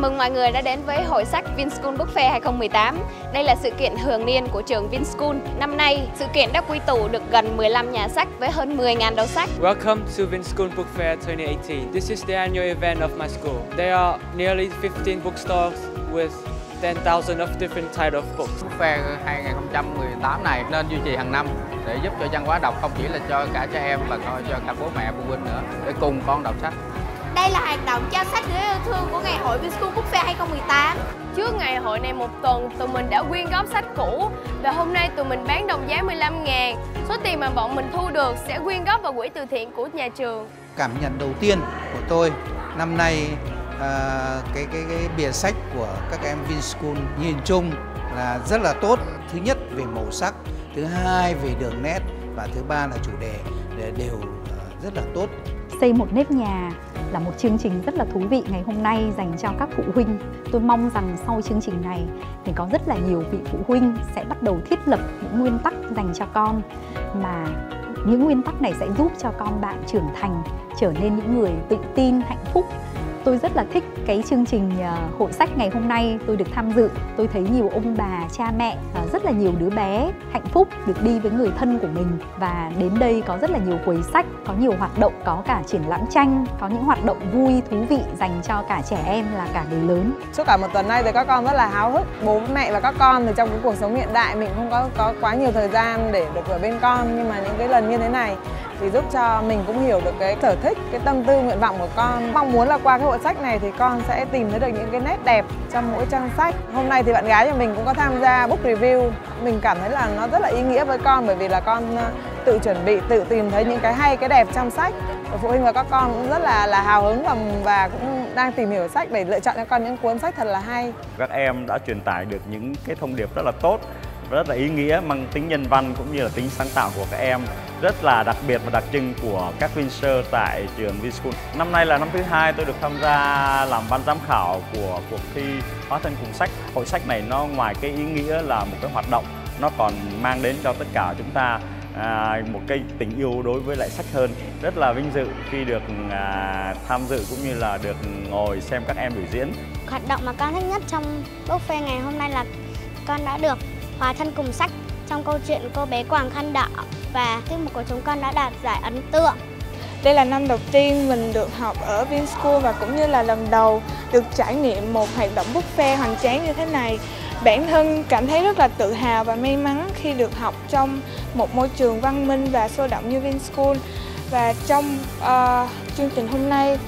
mọi người đã đến với hội sách Vinschool Book Fair 2018. Đây là sự kiện thường niên của trường Vinschool. Năm nay, sự kiện đã quy tụ được gần 15 nhà sách với hơn 10.000 đầu sách. Welcome to Vinschool Book Fair 2018. This is the annual event of my school. There are nearly 15 bookstores with 10,000 of different types of books. Book Fair 2018 này nên duy trì hàng năm để giúp cho văn hóa đọc không chỉ là cho cả trẻ em mà còn cho cả bố mẹ phụ huynh nữa để cùng con đọc sách. Đây là hoạt động trao sách gửi yêu thương của Ngày hội Vinschool Book Fair 2018. Trước ngày hội này một tuần, tụi mình đã quyên góp sách cũ và hôm nay tụi mình bán đồng giá 15 ngàn. Số tiền mà bọn mình thu được sẽ quyên góp vào quỹ từ thiện của nhà trường. Cảm nhận đầu tiên của tôi năm nay à, cái cái cái bìa sách của các em Vinschool nhìn chung là rất là tốt. Thứ nhất về màu sắc, thứ hai về đường nét và thứ ba là chủ đề đều à, rất là tốt. Xây một nếp nhà là một chương trình rất là thú vị ngày hôm nay dành cho các phụ huynh. Tôi mong rằng sau chương trình này thì có rất là nhiều vị phụ huynh sẽ bắt đầu thiết lập những nguyên tắc dành cho con mà những nguyên tắc này sẽ giúp cho con bạn trưởng thành, trở nên những người tự tin, hạnh phúc tôi rất là thích cái chương trình ờ, hội sách ngày hôm nay tôi được tham dự. Tôi thấy nhiều ông bà, cha mẹ ờ, rất là nhiều đứa bé hạnh phúc được đi với người thân của mình. Và đến đây có rất là nhiều quầy sách, có nhiều hoạt động, có cả triển lãm tranh, có những hoạt động vui, thú vị dành cho cả trẻ em là cả người lớn. Suốt cả một tuần nay thì các con rất là háo hức. Bố mẹ và các con thì trong cái cuộc sống hiện đại mình không có có quá nhiều thời gian để được ở bên con. Nhưng mà những cái lần như thế này thì giúp cho mình cũng hiểu được cái sở thích, cái tâm tư nguyện vọng của con. Mong muốn là qua cái hội sách này thì con sẽ tìm thấy được những cái nét đẹp trong mỗi trang sách. Hôm nay thì bạn gái của mình cũng có tham gia book review. Mình cảm thấy là nó rất là ý nghĩa với con bởi vì là con ờ, tự chuẩn bị, tự tìm thấy những cái hay, cái đẹp trong sách. Phụ huynh và các con cũng rất là là hào hứng và và cũng đang tìm hiểu sách để lựa chọn cho con những cuốn sách thật là hay. Các em đã truyền tải được những cái thông điệp rất là tốt rất là ý nghĩa mang tính nhân văn cũng như là tính sáng tạo của các em rất là đặc biệt và đặc trưng của các Vinser tại trường Vinschool. Năm nay là năm thứ hai tôi được tham gia làm ban giám khảo của cuộc thi hóa thân cùng sách. Hội sách này nó ngoài cái ý nghĩa là một cái hoạt động, nó còn mang đến cho tất cả chúng ta à, một cái tình yêu đối với lại sách hơn. Rất là vinh dự khi được à, tham dự cũng như là được ngồi xem các em biểu diễn. Hoạt động mà con thích nhất trong buffet ngày hôm nay là con đã được hòa thân cùng sách trong câu chuyện cô bé Quàng Khăn Đỏ và tiết mục của chúng con đã đạt giải ấn tượng. Đây là năm đầu tiên mình được học ở Vinschool và cũng như là lần đầu được trải nghiệm một hoạt động buffet hoành tráng như thế này. Bản thân cảm thấy rất là tự hào và may mắn khi được học trong một môi trường văn minh và sôi động như Vinschool. Và trong uh, chương trình hôm nay,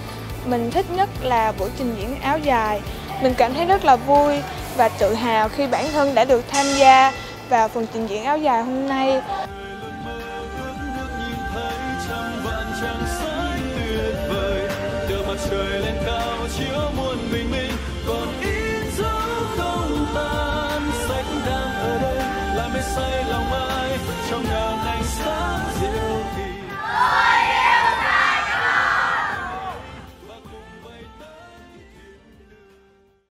mình thích nhất là buổi trình diễn áo dài. Mình cảm thấy rất là vui và tự hào khi bản thân đã được tham gia vào phần trình diễn áo dài hôm nay. trời lên cao chiếu muôn bình minh